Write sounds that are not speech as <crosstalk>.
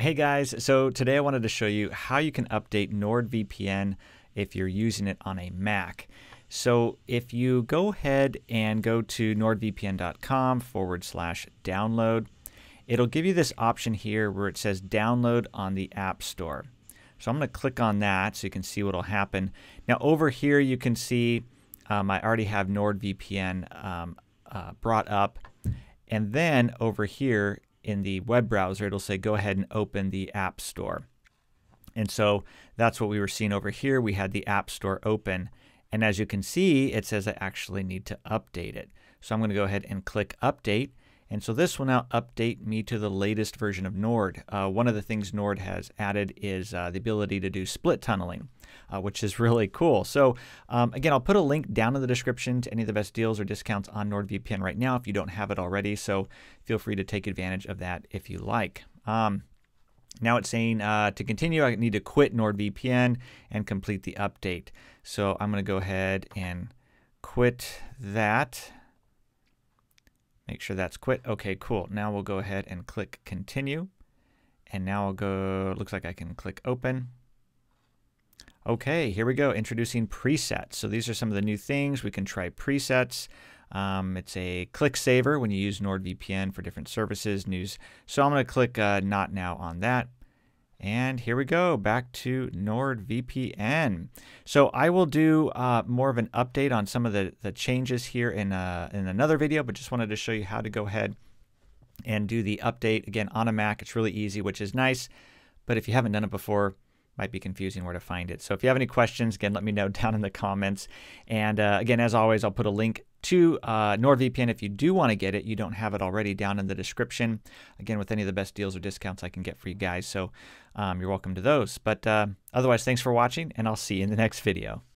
Hey guys, so today I wanted to show you how you can update NordVPN if you're using it on a Mac. So if you go ahead and go to nordvpn.com forward slash download, it'll give you this option here where it says download on the App Store. So I'm going to click on that so you can see what will happen. Now over here you can see um, I already have NordVPN um, uh, brought up. And then over here in the web browser, it'll say go ahead and open the App Store. And so that's what we were seeing over here. We had the App Store open. And as you can see, it says I actually need to update it. So I'm going to go ahead and click Update. And so this will now update me to the latest version of Nord. Uh, one of the things Nord has added is uh, the ability to do split tunneling, uh, which is <laughs> really cool. So um, again, I'll put a link down in the description to any of the best deals or discounts on NordVPN right now if you don't have it already. So feel free to take advantage of that if you like. Um, now it's saying uh, to continue, I need to quit NordVPN and complete the update. So I'm going to go ahead and quit that. Make sure that's quit. Okay, cool. Now we'll go ahead and click continue. And now I'll go, looks like I can click open. Okay, here we go, introducing presets. So these are some of the new things. We can try presets. Um, it's a click saver when you use NordVPN for different services, news. So I'm going to click uh, not now on that. And here we go, back to NordVPN. So I will do uh, more of an update on some of the, the changes here in, uh, in another video, but just wanted to show you how to go ahead and do the update. Again, on a Mac, it's really easy, which is nice. But if you haven't done it before, might be confusing where to find it. So if you have any questions, again, let me know <laughs> down in the comments. And uh, again, as always, I'll put a link to uh, NordVPN if you do want to get it. You don't have it already down in the description. Again, with any of the best deals or discounts I can get for you guys. So um, you're welcome to those. But uh, otherwise, thanks for watching, and I'll see you in the next video.